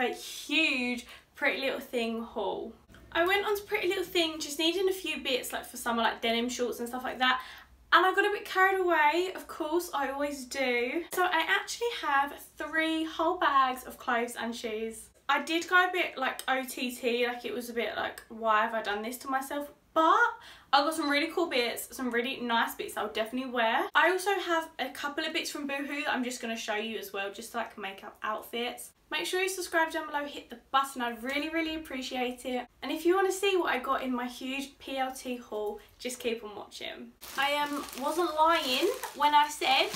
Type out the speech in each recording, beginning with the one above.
a huge Pretty Little Thing haul. I went on to Pretty Little Thing just needing a few bits like for summer like denim shorts and stuff like that and I got a bit carried away, of course, I always do. So I actually have three whole bags of clothes and shoes. I did go a bit like OTT, like it was a bit like, why have I done this to myself? But I got some really cool bits, some really nice bits I'll definitely wear. I also have a couple of bits from Boohoo that I'm just going to show you as well, just like makeup outfits. Make sure you subscribe down below, hit the button, I'd really, really appreciate it. And if you want to see what I got in my huge PLT haul, just keep on watching. I um, wasn't lying when I said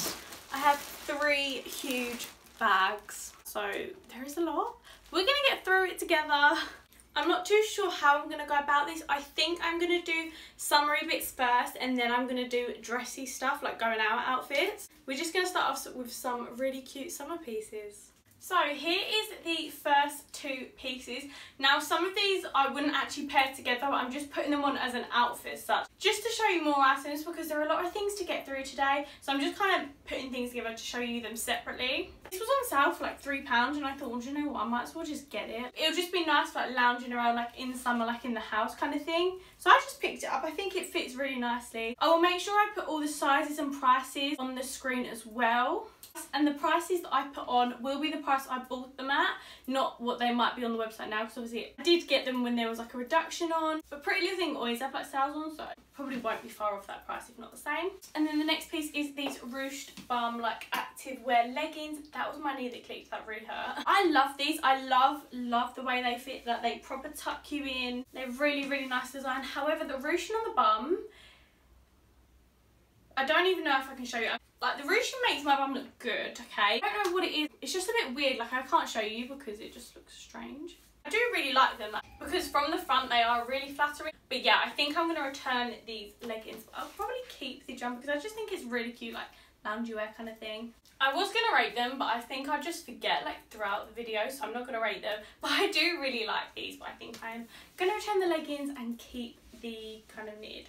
I have three huge bags. So there is a lot. We're going to get through it together. I'm not too sure how I'm going to go about this. I think I'm going to do summery bits first and then I'm going to do dressy stuff like going out outfits. We're just going to start off with some really cute summer pieces. So here is the first two pieces. Now some of these I wouldn't actually pair together, I'm just putting them on as an outfit such. Just to show you more items because there are a lot of things to get through today. So I'm just kind of putting things together to show you them separately. This was on sale for like £3 and I thought, well, you know what, I might as well just get it. It'll just be nice for like lounging around like in summer, like in the house kind of thing. So I just picked it up. I think it fits really nicely. I will make sure I put all the sizes and prices on the screen as well and the prices that I put on will be the price I bought them at not what they might be on the website now because obviously I did get them when there was like a reduction on. But Pretty Little Thing always have like sales on so probably won't be far off that price if not the same. And then the next piece is these ruched bum like active wear leggings. That was my knee that clicked that really hurt. I love these. I love love the way they fit that they proper tuck you in. They're really really nice design. However the ruching on the bum I don't even know if I can show you like the ruching makes my bum look good, okay? I don't know what it is. It's just a bit weird. Like I can't show you because it just looks strange. I do really like them like, because from the front they are really flattering. But yeah, I think I'm going to return these leggings. I'll probably keep the jumper because I just think it's really cute, like loungewear wear kind of thing. I was going to rate them, but I think I just forget like throughout the video, so I'm not going to rate them. But I do really like these, but I think I'm going to return the leggings and keep the kind of knitted.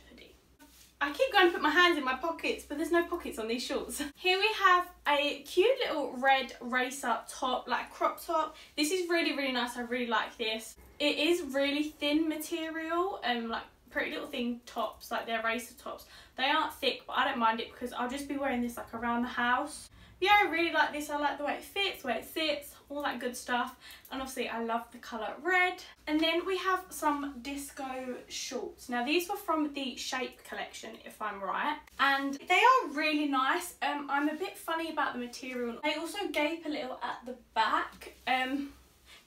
I keep going to put my hands in my pockets, but there's no pockets on these shorts. Here we have a cute little red racer top, like crop top. This is really, really nice. I really like this. It is really thin material, um, like pretty little thing tops, like they're racer tops. They aren't thick, but I don't mind it because I'll just be wearing this like around the house yeah, I really like this. I like the way it fits, where it sits, all that good stuff. And obviously I love the colour red. And then we have some disco shorts. Now these were from the Shape collection, if I'm right. And they are really nice. Um, I'm a bit funny about the material. They also gape a little at the back. Um,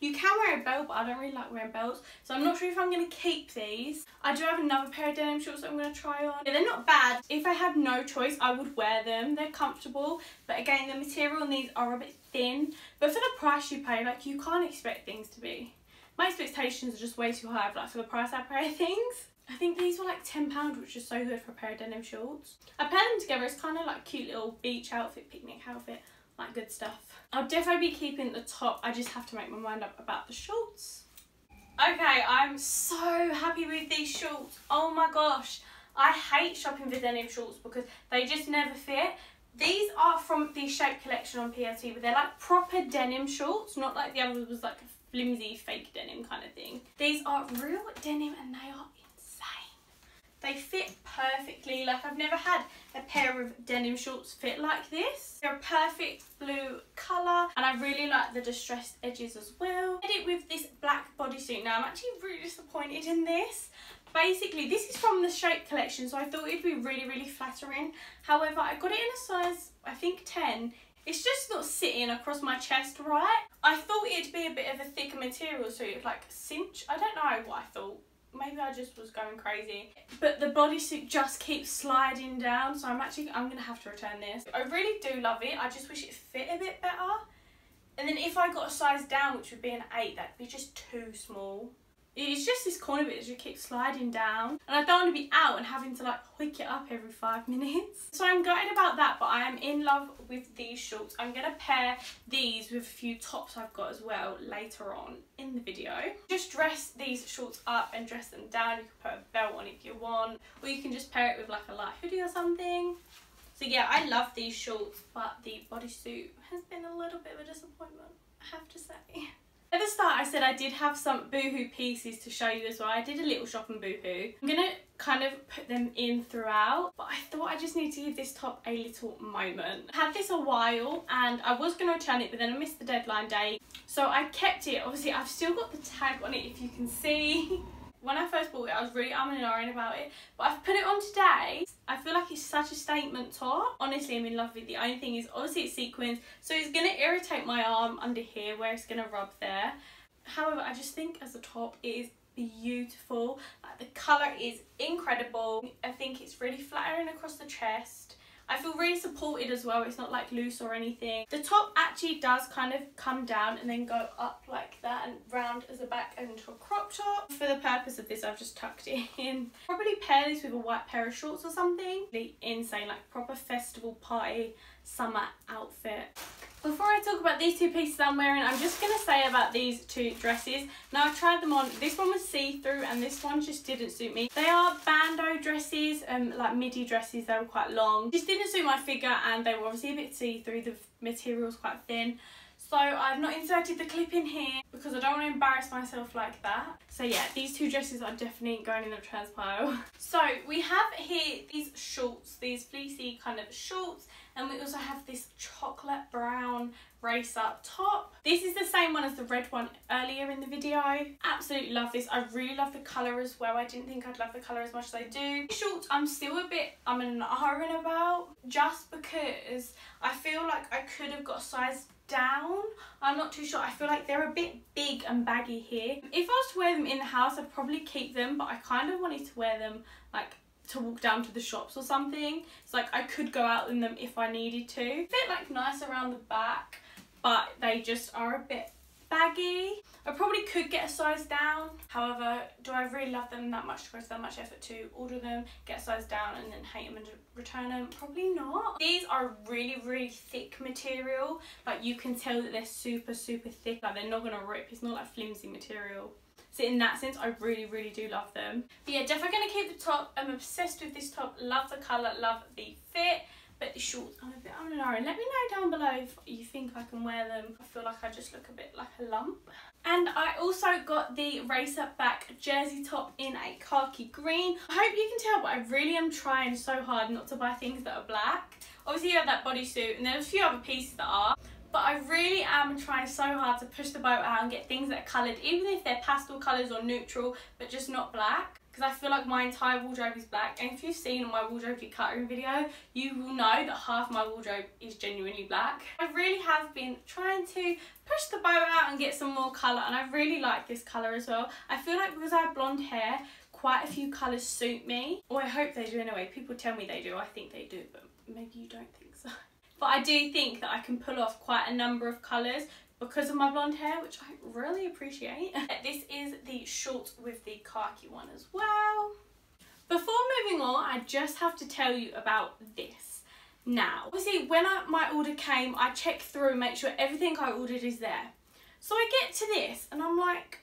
you can wear a belt, but I don't really like wearing belts. So I'm not sure if I'm going to keep these. I do have another pair of denim shorts that I'm going to try on. Yeah, they're not bad. If I had no choice, I would wear them. They're comfortable. But again, the material on these are a bit thin. But for the price you pay, like, you can't expect things to be. My expectations are just way too high like, for the price I pay things. I think these were like £10, which is so good for a pair of denim shorts. I pair them together. It's kind of like cute little beach outfit, picnic outfit like good stuff. I'll definitely be keeping the top. I just have to make my mind up about the shorts. Okay, I'm so happy with these shorts. Oh my gosh. I hate shopping for denim shorts because they just never fit. These are from the Shape collection on PLT, but they're like proper denim shorts, not like the other was like a flimsy fake denim kind of thing. These are real denim and they are they fit perfectly. Like I've never had a pair of denim shorts fit like this. They're a perfect blue colour and I really like the distressed edges as well. I did it with this black bodysuit. Now I'm actually really disappointed in this. Basically this is from the Shape collection so I thought it'd be really really flattering. However I got it in a size I think 10 it's just not sitting across my chest right. I thought it'd be a bit of a thicker material so it'd like cinch. I don't know what I thought maybe I just was going crazy. But the bodysuit just keeps sliding down, so I'm actually, I'm gonna have to return this. I really do love it, I just wish it fit a bit better. And then if I got a size down, which would be an 8, that'd be just too small. It's just this corner bit that just keeps sliding down. And I don't want to be out and having to like hook it up every five minutes. So I'm gutted about that, but I am in love with these shorts. I'm going to pair these with a few tops I've got as well later on in the video. Just dress these shorts up and dress them down. You can put a belt on if you want. Or you can just pair it with like a light hoodie or something. So yeah, I love these shorts, but the bodysuit has been a little bit of a disappointment, I have to say. Start I said I did have some Boohoo pieces to show you as well. I did a little shop in Boohoo. I'm going to kind of put them in throughout but I thought I just need to give this top a little moment. I had this a while and I was going to return it but then I missed the deadline date so I kept it. Obviously I've still got the tag on it if you can see. when I first bought it I was really umming and ahhing about it but I've put it on today. I feel like it's such a statement top. Honestly I'm in love with it. The only thing is obviously it's sequins so it's going to irritate my arm under here where it's going to rub there. However I just think as a top it is beautiful. Like, the colour is incredible. I think it's really flattering across the chest. I feel really supported as well. It's not like loose or anything. The top actually does kind of come down and then go up like that and round as a back into a crop top. For the purpose of this, I've just tucked it in. Probably pair this with a white pair of shorts or something. The insane, like proper festival party summer outfit. Before I talk about these two pieces I'm wearing, I'm just going to say about these two dresses. Now I've tried them on. This one was see-through and this one just didn't suit me. They are bandeau dresses, um, like midi dresses. They were quite long. Just didn't suit my figure and they were obviously a bit see-through. The material was quite thin. So I've not inserted the clip in here because I don't want to embarrass myself like that. So yeah, these two dresses are definitely going in the returns pile. So we have here these shorts, these fleecy kind of shorts and we also have this chocolate brown race up top. This is the same one as the red one earlier in the video. Absolutely love this. I really love the colour as well. I didn't think I'd love the colour as much as I do. Shorts, I'm still a bit, I'm an iron about just because I feel like I could have got a size down. I'm not too sure. I feel like they're a bit big and baggy here. If I was to wear them in the house, I'd probably keep them, but I kind of wanted to wear them like to walk down to the shops or something. It's like I could go out in them if I needed to. Fit like nice around the back, but they just are a bit baggy. I probably could get a size down. However, do I really love them that much to go to that much effort to order them, get a size down and then hate them and return them? Probably not. These are really, really thick material. Like you can tell that they're super, super thick. Like they're not gonna rip. It's not like flimsy material. So in that sense, I really, really do love them. But yeah, definitely to keep the top. I'm obsessed with this top. Love the colour, love the fit. But the shorts, I'm a bit on an Let me know down below if you think I can wear them. I feel like I just look a bit like a lump. And I also got the Racer Back jersey top in a khaki green. I hope you can tell, but I really am trying so hard not to buy things that are black. Obviously you have that bodysuit and there's a few other pieces that are but I really am trying so hard to push the boat out and get things that are coloured, even if they're pastel colours or neutral, but just not black. Because I feel like my entire wardrobe is black. And if you've seen my wardrobe decluttering video, you will know that half my wardrobe is genuinely black. I really have been trying to push the bow out and get some more colour. And I really like this colour as well. I feel like because I have blonde hair, quite a few colours suit me. Or I hope they do anyway. People tell me they do. I think they do, but maybe you don't think so. But I do think that I can pull off quite a number of colours because of my blonde hair, which I really appreciate. this is the short with the khaki one as well. Before moving on, I just have to tell you about this. Now, obviously when I, my order came, I checked through, make sure everything I ordered is there. So I get to this and I'm like,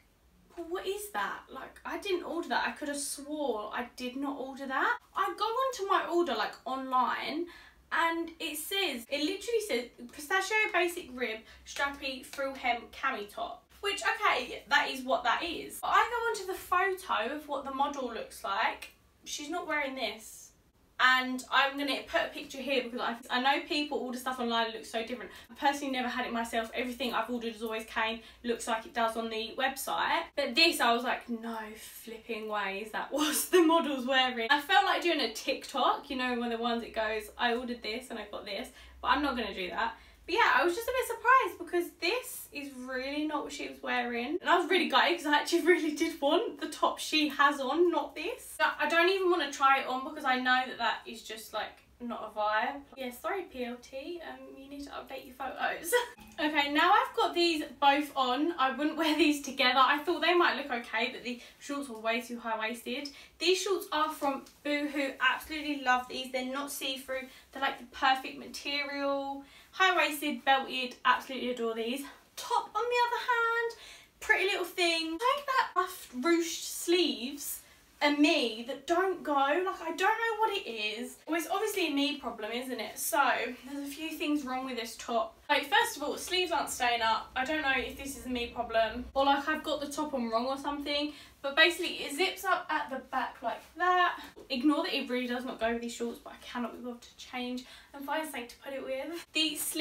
well, what is that? Like, I didn't order that. I could have swore I did not order that. I go onto my order, like, online, and it says, it literally says pistachio basic rib strappy frill hem cami top. Which, okay, that is what that is. But I go onto the photo of what the model looks like. She's not wearing this and I'm to put a picture here because I, I know people order stuff online looks so different. I personally never had it myself. Everything I've ordered has always came looks like it does on the website. But this I was like no flipping ways that was the model's wearing. I felt like doing a TikTok, you know one of the ones that goes I ordered this and I got this but I'm not to do that. But yeah, I was just a bit surprised because this is really not what she was wearing. And I was really gutted because I actually really did want the top she has on, not this. I don't even want to try it on because I know that that is just like not a vibe. Yeah, sorry PLT, um, you need to update your photos. okay, now I've got these both on. I wouldn't wear these together. I thought they might look okay, but the shorts are way too high-waisted. These shorts are from Boohoo. Absolutely love these. They're not see-through. They're like the perfect material. High-waisted, belted, absolutely adore these. Top on the other hand, pretty little thing. Like that ruched sleeves a me that don't go. Like, I don't know what it is. Well, it's obviously a me problem, isn't it? So, there's a few things wrong with this top. Like, first of all, sleeves aren't staying up. I don't know if this is a me problem or like I've got the top on wrong or something. But basically, it zips up at the back like that. Ignore that it really does not go with these shorts, but I cannot be bothered to change and find something to put it with. The sleeves are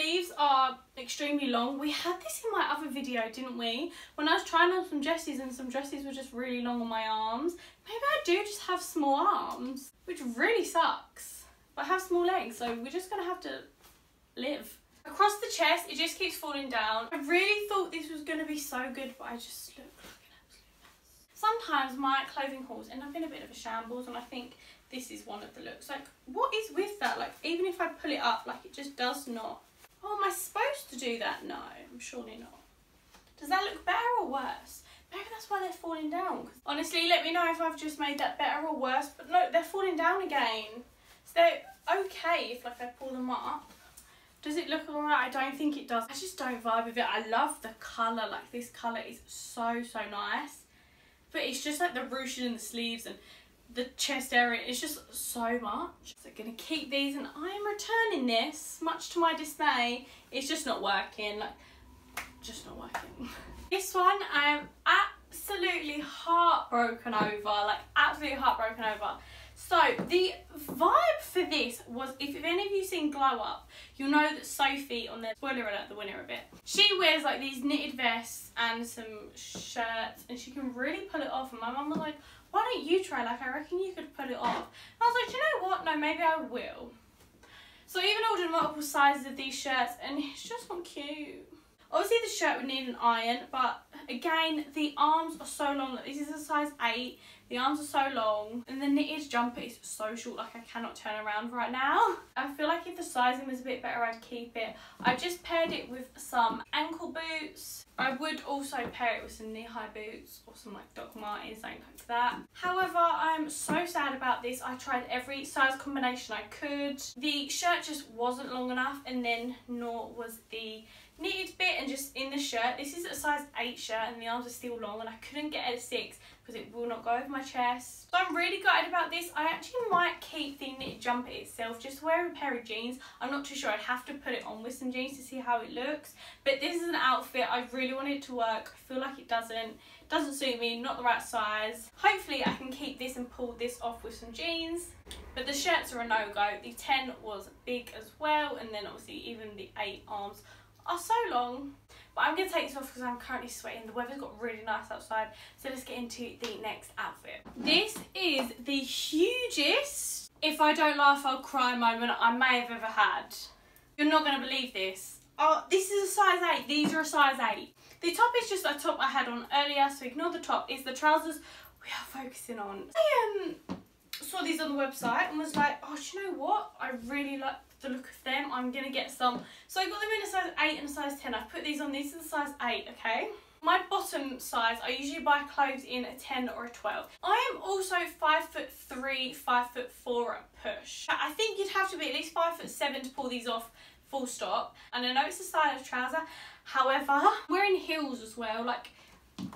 extremely long. We had this in my other video, didn't we? When I was trying on some dresses and some dresses were just really long on my arms. Maybe I do just have small arms, which really sucks. But I have small legs, so we're just gonna have to live. Across the chest, it just keeps falling down. I really thought this was gonna be so good, but I just look like an absolute mess. sometimes my clothing hauls end up in a bit of a shambles and I think this is one of the looks. Like, what is with that? Like, even if I pull it up, like, it just does not. Oh, am I supposed to do that? No, I'm surely not. Does that look better or worse? Maybe that's why they're falling down. Honestly, let me know if I've just made that better or worse. But no, they're falling down again. So they're okay if, like, I pull them up. Does it look alright? I don't think it does. I just don't vibe with it. I love the colour. Like, this colour is so, so nice. But it's just like the ruching in the sleeves and the chest area. It's just so much. So I'm to keep these and I am returning this, much to my dismay. It's just not working. Like, just not working. this one I am absolutely heartbroken over. Like, absolutely heartbroken over. So the vibe for this was, if any of you seen Glow Up, you'll know that Sophie, on the spoiler alert, the winner of it, she wears like these knitted vests and some shirts and she can really pull it off. And my mum was like, why don't you try? Like, I reckon you could pull it off. And I was like, you know what? No, maybe I will. So I even ordered multiple sizes of these shirts and it's just not cute. Obviously the shirt would need an iron, but again, the arms are so long. This is a size 8. The arms are so long. And the knitted jumper is so short, like I cannot turn around right now. I feel like if the sizing was a bit better, I'd keep it. I've just paired it with some ankle boots. I would also pair it with some knee-high boots or some like Doc Martens, something like that. However, I'm so sad about this. I tried every size combination I could. The shirt just wasn't long enough and then nor was the knitted bit and just in the shirt. This is a size 8 shirt and the arms are still long and I couldn't get a 6 because it will not go over my chest. So I'm really gutted about this. I actually might keep the knitted jumper itself, just wear a pair of jeans. I'm not too sure. I'd have to put it on with some jeans to see how it looks. But this is an outfit I really want it to work. I feel like it doesn't. Doesn't suit me, not the right size. Hopefully I can keep this and pull this off with some jeans. But the shirts are a no-go. The 10 was big as well. And then obviously even the 8 arms are so long. But I'm going to take this off because I'm currently sweating. The weather's got really nice outside. So let's get into the next outfit. This is the hugest, if I don't laugh I'll cry moment I may have ever had. You're not going to believe this. Oh, this is a size 8. These are a size 8. The top is just a top I had on earlier, so ignore the top. It's the trousers we are focusing on. I um, saw these on the website and was like, oh, do you know what? I really like the look of them. I'm going to get some. So I got them in a size 8 and a size 10. I've put these on. These are the size 8, okay? My bottom size, I usually buy clothes in a 10 or a 12. I am also 5 foot 3, 5 foot 4 at push. I think you'd have to be at least 5 foot 7 to pull these off full stop. And I know it's a of trouser. However, wearing heels as well. Like,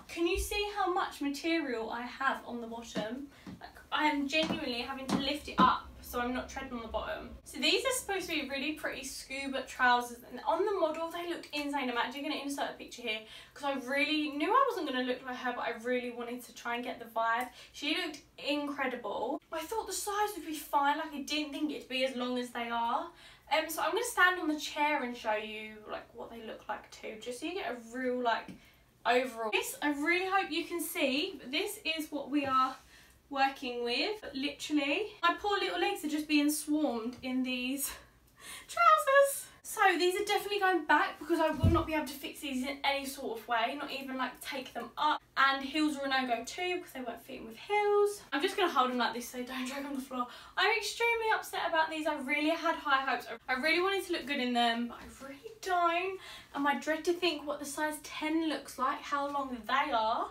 can you see how much material I have on the bottom? Like, I am genuinely having to lift it up so I'm not treading on the bottom. So these are supposed to be really pretty scuba trousers and on the model they look insane. I'm actually going to insert a picture here because I really knew I wasn't going to look like her but I really wanted to try and get the vibe. She looked incredible. I thought the size would be fine like I didn't think it'd be as long as they are. Um, so I'm going to stand on the chair and show you like what they look like too just so you get a real like overall. This I really hope you can see this is what we are working with. Literally, my poor little legs are just being swarmed in these trousers. So these are definitely going back because I will not be able to fix these in any sort of way, not even like take them up. And heels are a no-go too because they weren't fitting with heels. I'm just going to hold them like this so they don't drag on the floor. I'm extremely upset about these. I really had high hopes. I really wanted to look good in them, but I really don't. And I dread to think what the size 10 looks like, how long they are.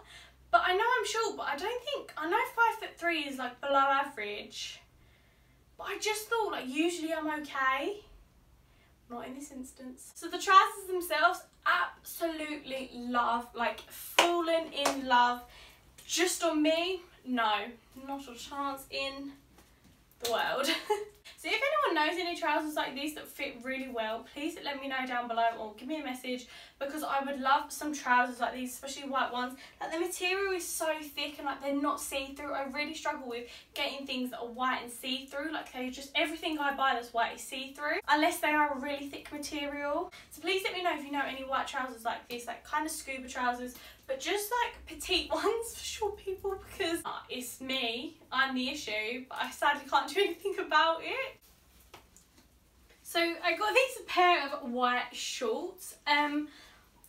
But I know I'm short, but I don't think, I know five foot three is like below average. But I just thought like usually I'm okay. Not in this instance. So the trousers themselves, absolutely love, like fallen in love. Just on me, No, not a chance in the world. so if anyone knows any trousers like these that fit really well, please let me know down below or give me a message because I would love some trousers like these, especially white ones. Like the material is so thick and like they're not see-through. I really struggle with getting things that are white and see-through. Like they just, everything I buy that's white is see-through unless they are a really thick material. So please let me know if you know any white trousers like this, like kind of scuba trousers, but just like petite ones for short people because uh, it's me, I'm the issue, but I sadly can't do anything about it. So I got these pair of white shorts. Um,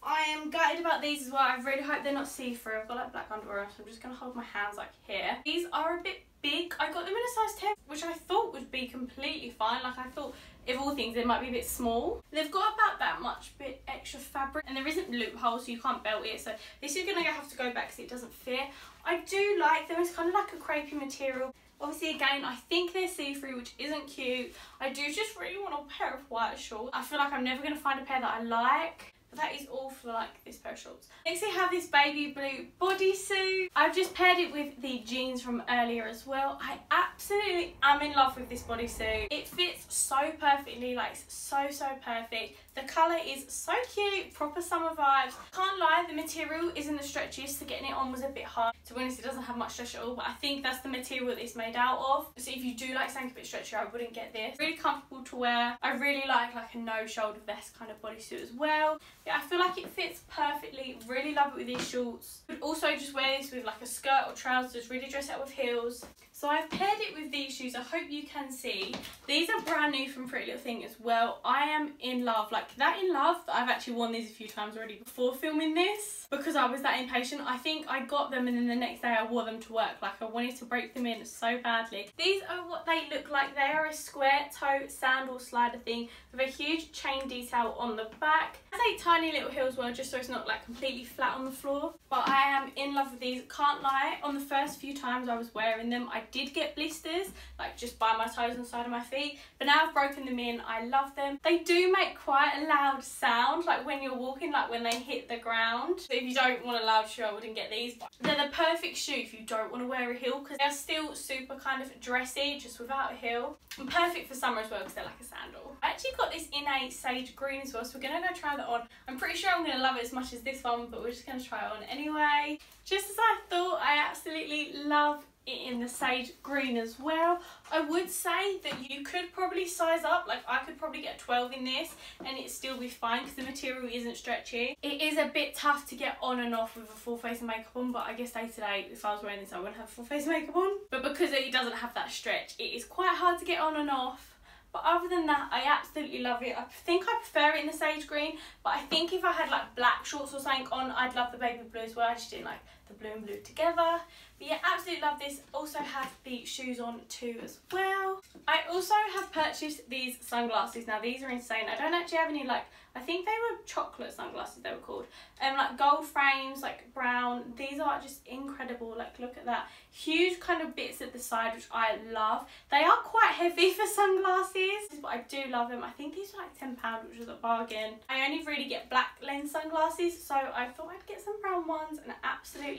I am gutted about these as well. I really hope they're not see-through. I've got like black underwear so I'm just going to hold my hands like here. These are a bit big. I got them in a size 10, which I thought would be completely fine. Like I thought, if all things, they might be a bit small. They've got about that much bit extra fabric and there isn't loopholes so you can't belt it. So this is going to have to go back because it doesn't fit. I do like them. It's kind of like a crepey material. Obviously, again, I think they're see-through, which isn't cute. I do just really want a pair of white shorts. I feel like I'm never going to find a pair that I like that is all for like this pair of shorts. Next we have this baby blue bodysuit. I've just paired it with the jeans from earlier as well. I absolutely am in love with this bodysuit. It fits so perfectly, like so, so perfect. The colour is so cute, proper summer vibes. Can't lie, the material isn't the stretchiest, so getting it on was a bit hard. To be honest, it doesn't have much stretch at all, but I think that's the material it's made out of. So if you do like something a bit stretchy, I wouldn't get this. Really comfortable to wear. I really like like a no shoulder vest kind of bodysuit as well. Yeah, I feel like it fits perfectly. Really love it with these shorts. Could also just wear this with like a skirt or trousers, really dress it up with heels. So I've paired it with these shoes. I hope you can see. These are brand new from Pretty Little Thing as well. I am in love. Like that in love I've actually worn these a few times already before filming this. Because I was that impatient. I think I got them and then the next day I wore them to work. Like I wanted to break them in so badly. These are what they look like. They are a square toe sandal slider thing with a huge chain detail on the back. Has a tiny little heel as well just so it's not like completely flat on the floor. But I am in love with these. Can't lie. On the first few times I was wearing them I did get blisters, like just by my toes and side of my feet, but now I've broken them in, I love them. They do make quite a loud sound, like when you're walking, like when they hit the ground. So if you don't want a loud shoe, I wouldn't get these. But they're the perfect shoe if you don't want to wear a heel, because they're still super kind of dressy, just without a heel. And perfect for summer as well, because they're like a sandal. I actually got this in a sage green as well, so we're going to go try that on. I'm pretty sure I'm going to love it as much as this one, but we're just going to try it on anyway. Just as I thought, I absolutely love in the sage green as well. I would say that you could probably size up, like I could probably get 12 in this and it still be fine because the material isn't stretchy. It is a bit tough to get on and off with a full face of makeup on, but I guess day to day, if I was wearing this, I wouldn't have full face makeup on. But because it doesn't have that stretch, it is quite hard to get on and off. But other than that, I absolutely love it. I think I prefer it in the sage green, but I think if I had like black shorts or something on, I'd love the baby blue as well. I just didn't like the blue and blue together. But yeah, absolutely love this. Also have the shoes on too as well. I also have purchased these sunglasses. Now these are insane. I don't actually have any like, I think they were chocolate sunglasses they were called. And um, like gold frames, like brown. These are just incredible. Like look at that. Huge kind of bits at the side which I love. They are quite heavy for sunglasses. But I do love them. I think these are like £10 which is a bargain. I only really get black lens sunglasses. So I thought I'd get some brown ones and absolutely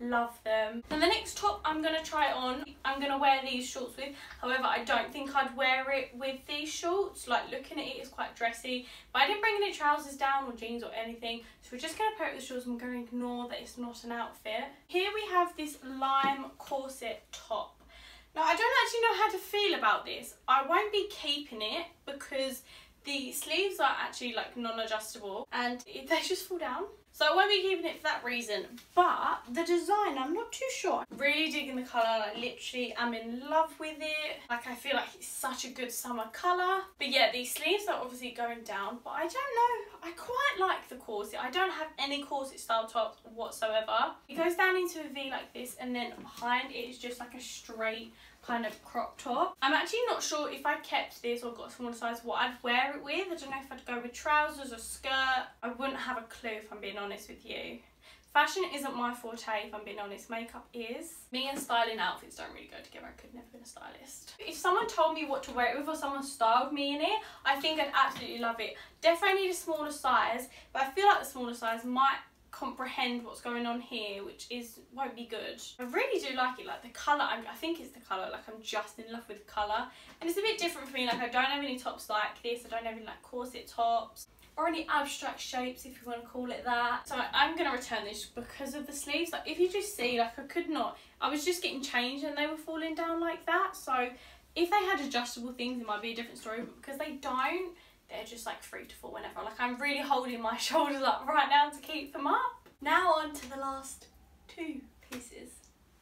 love them. And the next top I'm going to try on, I'm going to wear these shorts with. However, I don't think I'd wear it with these shorts. Like looking at it, it's quite dressy. But I didn't bring any trousers down or jeans or anything. So we're just going to pair it with the shorts. I'm going to ignore that it's not an outfit. Here we have this lime corset top. Now, I don't actually know how to feel about this. I won't be keeping it because the sleeves are actually like non-adjustable and they just fall down. So I won't be keeping it for that reason. But the design, I'm not too sure. Really digging the colour, like literally I'm in love with it. Like I feel like it's such a good summer colour. But yeah, these sleeves are obviously going down, but I don't know. I quite like the corset. I don't have any corset style tops whatsoever. It goes down into a V like this and then behind it is just like a straight kind of crop top. I'm actually not sure if I kept this or got a smaller size what I'd wear it with. I don't know if I'd go with trousers or skirt. I wouldn't have a clue if I'm being honest with you. Fashion isn't my forte if I'm being honest, makeup is. Me and styling outfits don't really go together, I could never be a stylist. If someone told me what to wear it with or someone styled me in it, I think I'd absolutely love it. Definitely need a smaller size, but I feel like the smaller size might comprehend what's going on here, which is won't be good. I really do like it, like the colour, I, I think it's the colour, like I'm just in love with colour. And it's a bit different for me, like I don't have any tops like this, I don't have any like corset tops or any abstract shapes if you want to call it that. So I'm to return this because of the sleeves. Like if you just see, like I could not, I was just getting changed and they were falling down like that. So if they had adjustable things, it might be a different story, but because they don't, they're just like free to fall whenever. Like I'm really holding my shoulders up right now to keep them up. Now on to the last two pieces.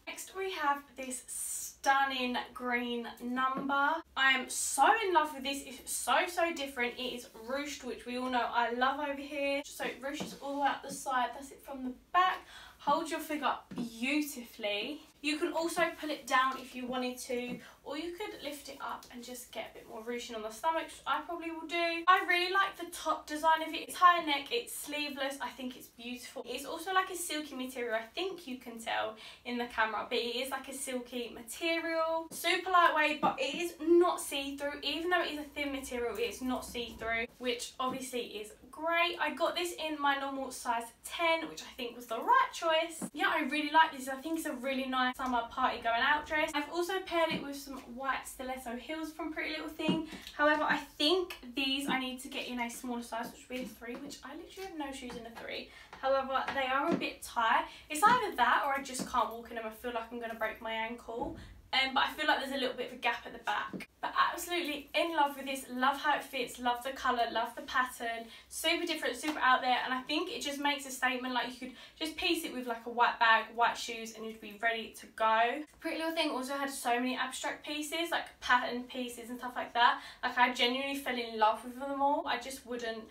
Next we have this stunning green number. I am so in love with this. It's so, so different. It is ruched, which we all know I love over here. So it ruches all the way up the side. That's it from the back. Hold your figure beautifully. You can also pull it down if you wanted to, or you could lift it up and just get a bit more ruching on the stomach, which I probably will do. I really like the top design of it. It's high neck, it's sleeveless, I think it's beautiful. It's also like a silky material, I think you can tell in the camera, but it is like a silky material. Super lightweight, but it is not see-through. Even though it is a thin material, it's not see-through, which obviously is great. I got this in my normal size 10, which I think was the right choice. Yeah, I really like this. I think it's a really nice summer party going out dress. I've also paired it with some white stiletto heels from Pretty Little Thing. However, I think these I need to get in a smaller size, which would be a 3, which I literally have no shoes in a 3. However, they are a bit tight. It's either that or I just can't walk in them. I feel like I'm going to break my ankle. Um, but I feel like there's a little bit of a gap at the back. But absolutely in love with this, love how it fits, love the colour, love the pattern, super different, super out there, and I think it just makes a statement, like you could just piece it with like a white bag, white shoes, and you'd be ready to go. Pretty Little Thing also had so many abstract pieces, like pattern pieces and stuff like that. Like I genuinely fell in love with them all. I just wouldn't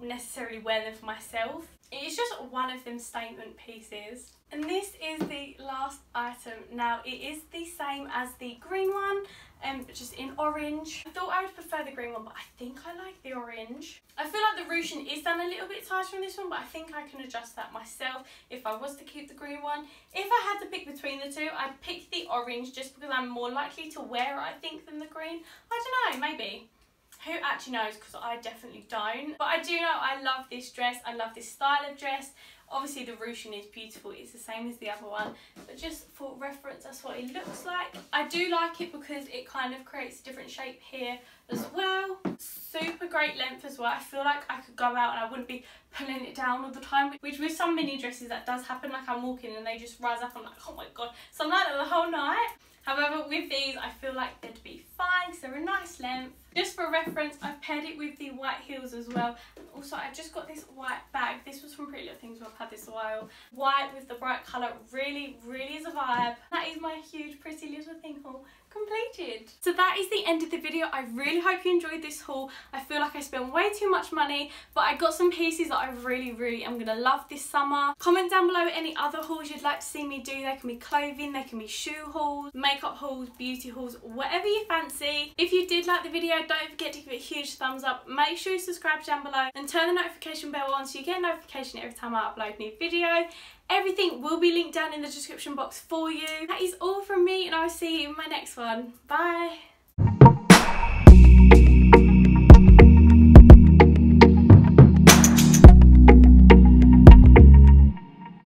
necessarily wear them for myself. It's just one of them statement pieces. And this is the last item. Now it is the same as the green one, um, just in orange. I thought I would prefer the green one, but I think I like the orange. I feel like the ruching is done a little bit tighter on this one, but I think I can adjust that myself if I was to keep the green one. If I had to pick between the two, I'd pick the orange just because I'm more likely to wear it, I think, than the green. I don't know, maybe. Who actually knows because I definitely don't. But I do know I love this dress. I love this style of dress. Obviously the ruching is beautiful, it's the same as the other one, but just for reference that's what it looks like. I do like it because it kind of creates a different shape here as well. Super great length as well, I feel like I could go out and I wouldn't be pulling it down all the time, which with some mini dresses that does happen, like I'm walking and they just rise up, I'm like, oh my god, so I'm like that the whole night. However, with these, I feel like they'd be fine because they're a nice length. Just for reference, I've paired it with the white heels as well. Also, I just got this white bag. This was from Pretty Little Things, I've had this a while. White with the bright colour really, really is a vibe. That is my huge Pretty Little Thing haul completed. So that is the end of the video. I really hope you enjoyed this haul. I feel like I spent way too much money, but I got some pieces that I really, really am to love this summer. Comment down below any other hauls you'd like to see me do. They can be clothing, they can be shoe hauls, makeup hauls, beauty hauls, whatever you fancy. If you did like the video, don't forget to give it a huge thumbs up. Make sure you subscribe down below and turn the notification bell on so you get a notification every time I upload a new video. Everything will be linked down in the description box for you. That is all from me and I'll see you in my next one. Bye!